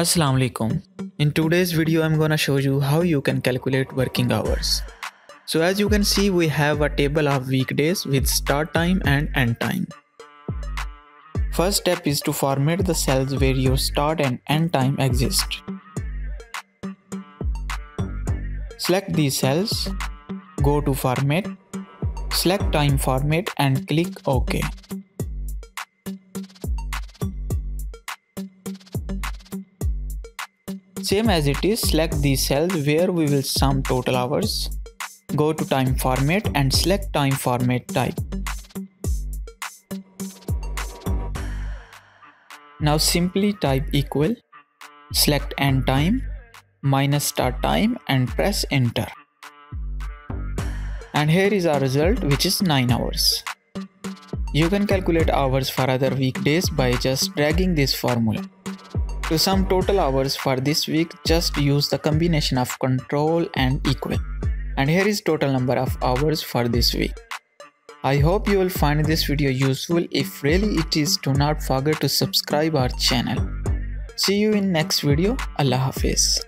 Assalamu alaikum. In today's video I'm gonna show you how you can calculate working hours. So as you can see we have a table of weekdays with start time and end time. First step is to format the cells where your start and end time exist. Select these cells, go to format, select time format and click OK. Same as it is, select the cells where we will sum total hours. Go to time format and select time format type. Now simply type equal, select end time, minus start time and press enter. And here is our result which is 9 hours. You can calculate hours for other weekdays by just dragging this formula. To sum total hours for this week, just use the combination of control and equal. And here is total number of hours for this week. I hope you will find this video useful. If really it is, do not forget to subscribe our channel. See you in next video. Allah Hafiz.